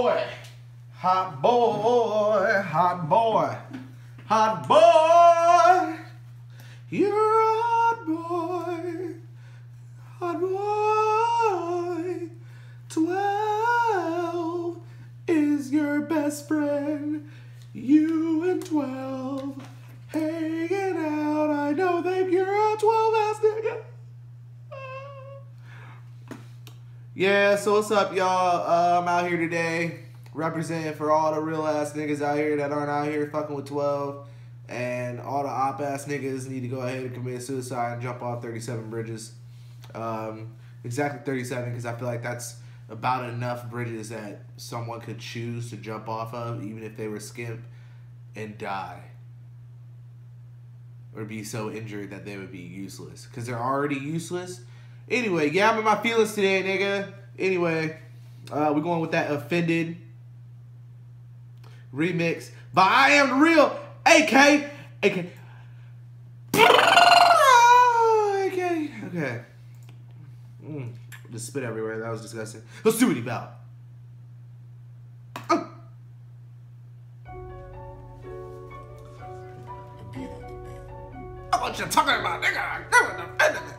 Boy, hot boy, hot boy, hot boy. You're a hot boy, hot boy. Twelve is your best friend. You and twelve hanging out. I know that you're a twelve ass nigga. Yeah, so what's up, y'all? Uh, I'm out here today representing for all the real ass niggas out here that aren't out here fucking with 12. And all the op ass niggas need to go ahead and commit suicide and jump off 37 bridges. Um, exactly 37, because I feel like that's about enough bridges that someone could choose to jump off of, even if they were skimp, and die. Or be so injured that they would be useless. Because they're already useless Anyway, yeah, I'm in my feelings today, nigga. Anyway, uh, we're going with that offended remix. But I am the real AK. AK. AK. Okay. Mm, just spit everywhere. That was disgusting. Let's do it about. Oh. I want you talking about nigga.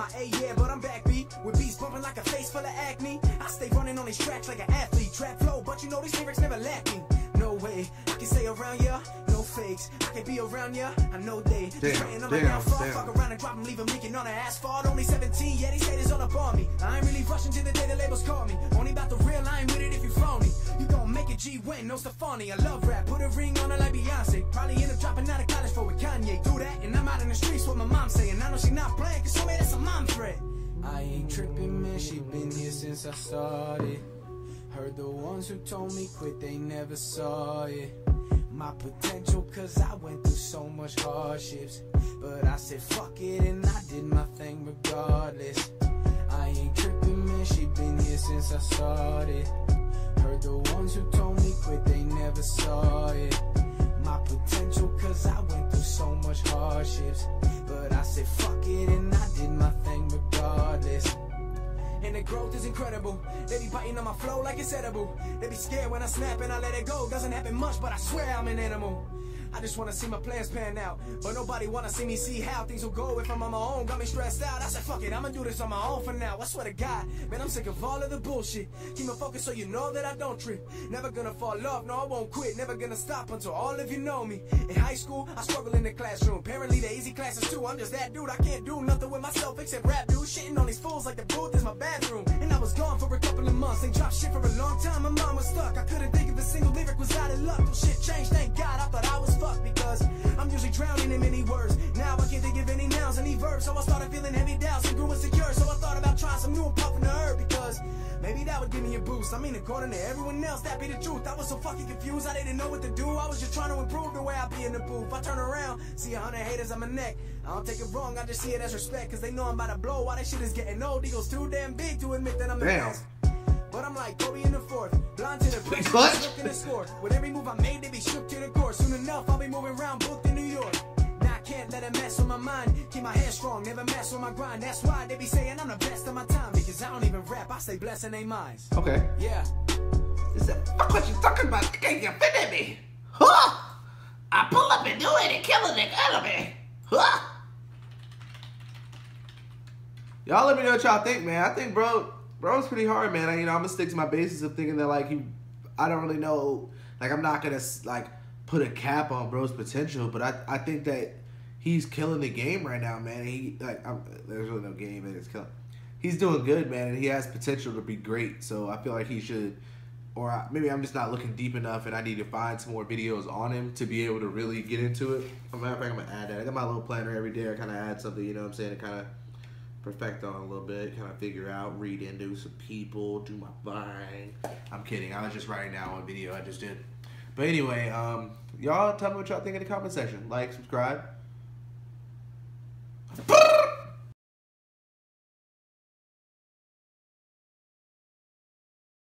A, yeah, but I'm back beat. With beats bumping like a face full of acne. I stay running on these tracks like an athlete. Trap flow, but you know these lyrics never lacking. No way, I can say around ya, no fakes. I can be around ya, I know they. Damn, damn, damn. Fuck around and drop them, leave them leaking on the asphalt. Only 17, yeah, these haters all up on me. I ain't really rushing to the day the labels call me. Only about the real, I ain't with it if you phony. You gon' make it Gwen, no Stefani. I love rap, put a ring on it like Beyonce. Probably end up dropping out of college for with Kanye. Do that, and I'm out in the streets with my mom saying. I know she not playing, cause show me that's a mom threat. I ain't tripping, man, she been here since I started. Heard the ones who told me quit, they never saw it. My potential, cause I went through so much hardships. But I said fuck it and I did my thing regardless. I ain't tripping, man, she been here since I started. Heard the ones who told me quit, they never saw it. My potential, cause I went through so much hardships. But I said fuck it and I did my. Growth is incredible. They be biting on my flow like it's edible. They be scared when I snap and I let it go. Doesn't happen much, but I swear I'm an animal. I just wanna see my plans pan out. But nobody wanna see me see how things will go if I'm on my own. Got me stressed out. I said, fuck it, I'ma do this on my own for now. I swear to God, man, I'm sick of all of the bullshit. Keep my focus so you know that I don't trip. Never gonna fall off, no, I won't quit. Never gonna stop until all of you know me. In high school, I struggle in the classroom. Apparently, the easy classes too. I'm just that dude. I can't do nothing with myself except rap, dude. Shitting on these fools like the booth is my bathroom. And I was gone for a couple of months. Ain't dropped shit for a long time. My mom was stuck. I couldn't think of a single lyric, verbs. So I started feeling heavy doubts and grew insecure. So I thought about trying some new and puffing the herb because maybe that would give me a boost. I mean, according to everyone else, that be the truth. I was so fucking confused, I didn't know what to do. I was just trying to improve the way I be in the booth. I turn around, see a hundred haters on my neck. I don't take it wrong, I just see it as respect. Cause they know I'm about to blow. Why that shit is getting old. Eagles too damn big to admit that I'm the best. But I'm like Kobe in the fourth, blind to the pressure, clutch. look in the score. With every move I made, they be shook to the core. Never mess with my grind. That's why they be saying I'm the best of my time. Because I don't even rap, I stay blessed in they minds. Okay. Yeah. He said, fuck what you talking about. You can't get fit at me. Huh? I pull up and do it and kill a nigga enemy. Huh? Y'all let me know what y'all think, man. I think bro, bro's pretty hard, man. I, you know, I'm gonna stick to my basis of thinking that like he, I don't really know, like I'm not gonna like put a cap on bro's potential, but I, I think that he's killing the game right now, man. He like I'm, there's really no game that is killing. He's doing good, man, and he has potential to be great. So I feel like he should, or I, maybe I'm just not looking deep enough, and I need to find some more videos on him to be able to really get into it. As a matter of fact, I'm gonna add that. I got my little planner every day. I kind of add something, you know what I'm saying, to kind of perfect on a little bit, kind of figure out, read into some people, do my thing. I'm kidding. I was just writing down one video I just did. But anyway, um, y'all tell me what y'all think in the comment section. Like, subscribe, Boom!